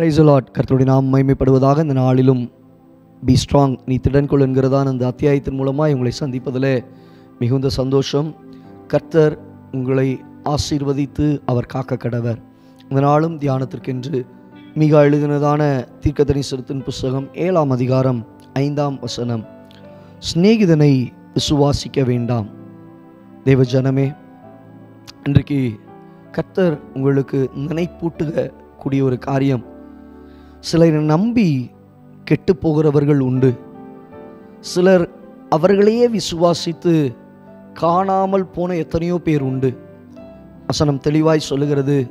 Price lot கர்த்தருடைய நாம் மைமைப்படுவதாக இந்த நாளிலும் பி ஸ்ட்ராங் நீ திடன்கொள் என்கிறதான அந்த அத்தியாயத்தின் மூலமாக உங்களை சந்திப்பதில் மிகுந்த சந்தோஷம். கர்த்தர் உங்களை ஆசீர்வதித்து அவர் காக்க கடவர். இந்த நாளும் தியானத்திற்கென்று மிக எழுதினதான தீர்க்கதரிசனத்தின் புஸ்தகம் ஏழாம் அதிகாரம் ஐந்தாம் வசனம். சிநேகிதனை விசுவாசிக்க வேண்டாம். தேவ ஜனமே இன்றைக்கு கர்த்தர் உங்களுக்கு நினைப்பூட்டுக கூடிய ஒரு காரியம். சிலரை நம்பி கெட்டு போகிறவர்கள் உண்டு. சிலர் அவர்களையே விசுவாசித்து காணாமல் போன எத்தனையோ பேர் உண்டு. வசனம் தெளிவாய் சொல்லுகிறது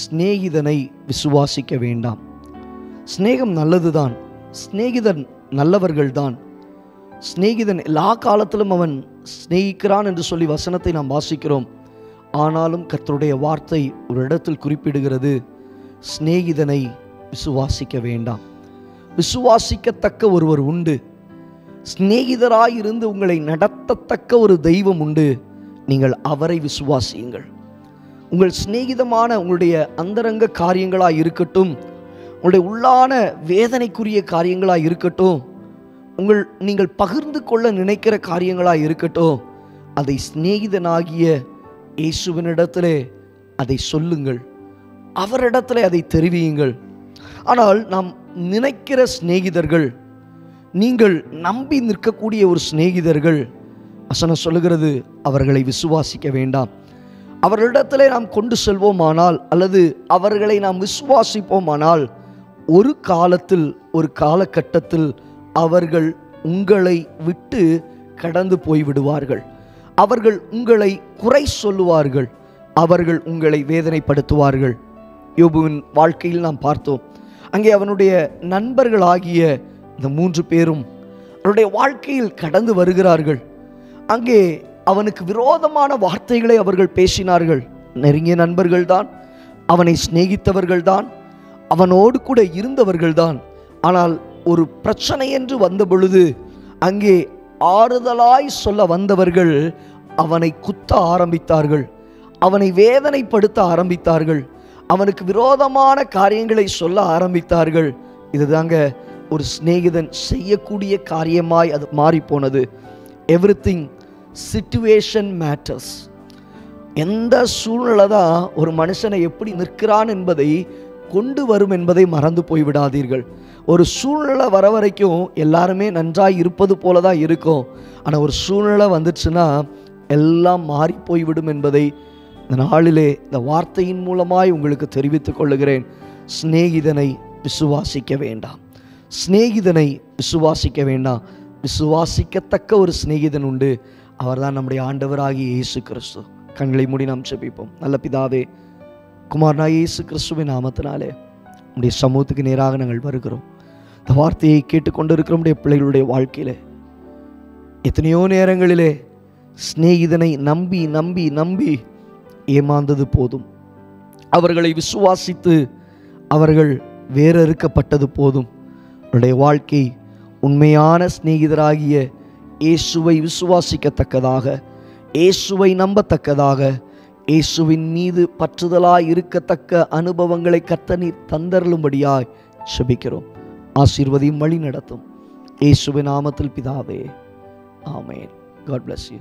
சிநேகிதனை விசுவாசிக்க வேண்டாம். சிநேகம் நல்லதுதான். சிநேகிதன் நல்லவர்கள்தான். சிநேகிதன் எல்லா காலத்திலும் அவன் சிநேகிக்கிறான் என்று சொல்லி வசனத்தை நாம் வாசிக்கிறோம். ஆனாலும் கத்தருடைய வார்த்தை ஒரு இடத்தில் குறிப்பிடுகிறது சிநேகிதனை விசுவாசிக்க வேண்டாம். விசுவாசிக்கத்தக்க ஒருவர் உண்டு. சிநேகிதராயிருந்து உங்களை நடத்தத்தக்க ஒரு தெய்வம் உண்டு. நீங்கள் அவரை விசுவாசியுங்கள். உங்கள் சிநேகிதமான உங்களுடைய அந்தரங்க காரியங்களாக இருக்கட்டும் உங்களுடைய உள்ளான வேதனைக்குரிய காரியங்களாக இருக்கட்டும் உங்கள் நீங்கள் பகிர்ந்து கொள்ள நினைக்கிற காரியங்களாக இருக்கட்டும் அதை சிநேகிதனாகிய இயேசுவினிடத்திலே அதை சொல்லுங்கள். அவரிடத்துல அதை தெரிவியுங்கள். ஆனால் நாம் நினைக்கிற சிநேகிதர்கள் நீங்கள் நம்பி நிற்கக்கூடிய ஒரு சிநேகிதர்கள் வசனம் சொல்லுகிறது அவர்களை விசுவாசிக்க வேண்டாம். அவர்களிடத்திலே நாம் கொண்டு செல்வோமானால் அல்லது அவர்களை நாம் விசுவாசிப்போமானால் ஒரு காலத்தில் ஒரு காலகட்டத்தில் அவர்கள் உங்களை விட்டு கடந்து போய்விடுவார்கள். அவர்கள் உங்களை குறை சொல்லுவார்கள். அவர்கள் உங்களை வேதனைப்படுத்துவார்கள். யோபுவின் வாழ்க்கையில் நாம் பார்த்தோம். அங்கே அவனுடைய நண்பர்களாகிய இந்த மூன்று பேரும் அவருடைய வாழ்க்கையில் கடந்து வருகிறார்கள். அங்கே அவனுக்கு விரோதமான வார்த்தைகளை அவர்கள் பேசினார்கள். நெருங்கிய நண்பர்கள்தான் அவனை சிநேகித்தவர்கள்தான் அவனோடு கூட இருந்தவர்கள்தான். ஆனால் ஒரு பிரச்சனை என்று வந்த பொழுது அங்கே ஆறுதலாய் சொல்ல வந்தவர்கள் அவனை குத்த ஆரம்பித்தார்கள். அவனை வேதனைப்படுத்த ஆரம்பித்தார்கள். அவனுக்கு விரோதமான காரியங்களை சொல்ல ஆரம்பித்தார்கள். இதுதாங்க ஒரு சிநேகிதன் செய்யக்கூடிய காரியமாய் அது மாறி போனது எவ்ரி திங் சிச்சுவேஷன் மேட்டர்ஸ் எந்த சூழ்நிலை தான் ஒரு மனுஷனை எப்படி நிற்கிறான் என்பதை கொண்டு வரும் என்பதை மறந்து போய்விடாதீர்கள் ஒரு சூழ்நிலை வர வரைக்கும் எல்லாருமே நன்றாக இருப்பது போல தான் இருக்கும். ஆனால் ஒரு சூழ்நிலை வந்துச்சுன்னா எல்லாம் மாறி போய்விடும் என்பதை இந்த நாளிலே இந்த வார்த்தையின் மூலமாய் உங்களுக்கு தெரிவித்துக் கொள்ளுகிறேன். சிநேகிதனை விசுவாசிக்க வேண்டாம். சிநேகிதனை விசுவாசிக்க வேண்டாம். விசுவாசிக்கத்தக்க ஒரு சிநேகிதன் உண்டு. அவர்தான் நம்முடைய ஆண்டவராகி இயேசு கிறிஸ்து. கண்களை மூடி நாம் செபிப்போம் நல்ல பிதாவே குமார்னா இயேசு கிறிஸ்துவின் நாமத்தினாலே நம்முடைய சமூகத்துக்கு நேராக நாங்கள் வருகிறோம். இந்த வார்த்தையை கேட்டுக்கொண்டிருக்கிற நம்முடைய பிள்ளைகளுடைய வாழ்க்கையில் எத்தனையோ நேரங்களிலே சிநேகிதனை நம்பி நம்பி நம்பி ஏமாந்தது போதும். அவர்களை விசுவாசித்து அவர்கள் வேறறுக்கப்பட்டது போதும். உன்னுடைய வாழ்க்கை உண்மையான சிநேகிதராகிய இயேசுவை விசுவாசிக்கத்தக்கதாக இயேசுவை நம்பத்தக்கதாக இயேசுவின் மீது பற்றுதலாய் இருக்கத்தக்க அனுபவங்களை கத்தனி தந்தருளும்படியாய் செபிக்கிறோம் ஆசீர்வதியும் வழி நடத்தும் இயேசுவின் நாமத்தில் பிதாவே ஆமேன். God bless you